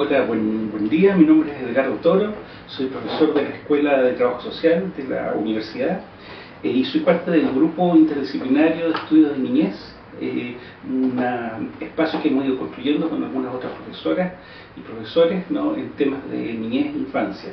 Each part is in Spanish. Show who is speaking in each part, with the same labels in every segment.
Speaker 1: hola, buen, buen día. Mi nombre es Edgardo Toro, soy profesor de la Escuela de Trabajo Social de la universidad eh, y soy parte del grupo interdisciplinario de estudios de niñez, eh, un espacio que hemos ido construyendo con algunas otras profesoras y profesores en temas de niñez e infancia.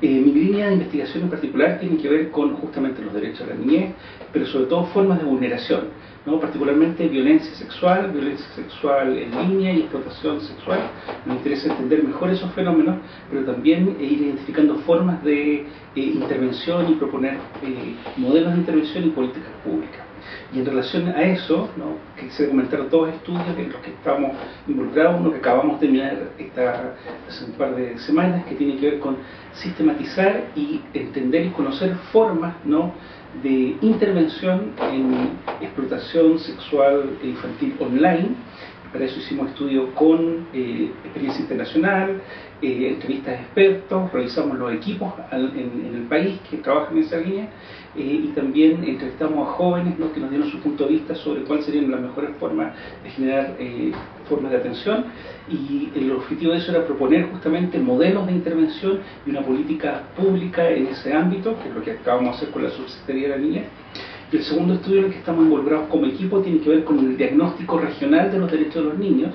Speaker 1: Eh, mi línea de investigación en particular tiene que ver con justamente los derechos de la niñez, pero sobre todo formas de vulneración ¿no? particularmente violencia sexual, violencia sexual en línea y explotación sexual. Me interesa entender mejor esos fenómenos, pero también eh, ir identificando formas de eh, intervención y proponer modelos de intervención y políticas públicas. Y en relación a eso, ¿no? quisiera comentar dos estudios en los que estamos involucrados, uno que acabamos de terminar esta, hace un par de semanas, que tiene que ver con sistematizar y entender y conocer formas ¿no? de intervención en explotación sexual e infantil online. Para eso hicimos estudio con eh, experiencia internacional, eh, entrevistas de expertos, realizamos los equipos en, el país que trabajan en esa línea eh, y también entrevistamos a jóvenes que nos dieron su punto de vista sobre cuáles serían las mejores formas de generar formas de atención y el objetivo de eso era proponer justamente modelos de intervención y una política pública en ese ámbito, que es lo que acabamos de hacer con la Subsecretaría de la Niña. El segundo estudio en el que estamos involucrados como equipo tiene que ver con el diagnóstico regional de los derechos de los niños.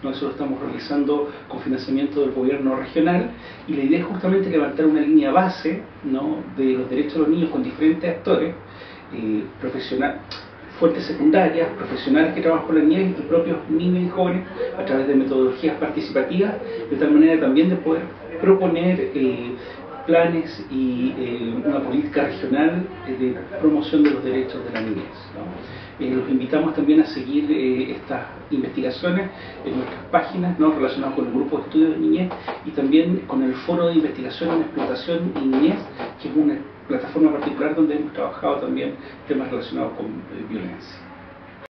Speaker 1: Nosotros estamos realizando con financiamiento del gobierno regional y la idea es justamente levantar una línea base de los derechos de los niños con diferentes actores eh, profesionales fuentes secundarias, profesionales que trabajan con la niñez y propios niños y jóvenes a través de metodologías participativas, de tal manera también de poder proponer eh, planes y eh, una política regional de promoción de los derechos de la niñez. Eh, los invitamos también a seguir estas investigaciones en nuestras páginas ¿no? relacionadas con el grupo de estudios de niñez y también con el foro de investigación en explotación y niñez, que es una plataforma particular donde hemos trabajado también temas relacionados con eh, violencia.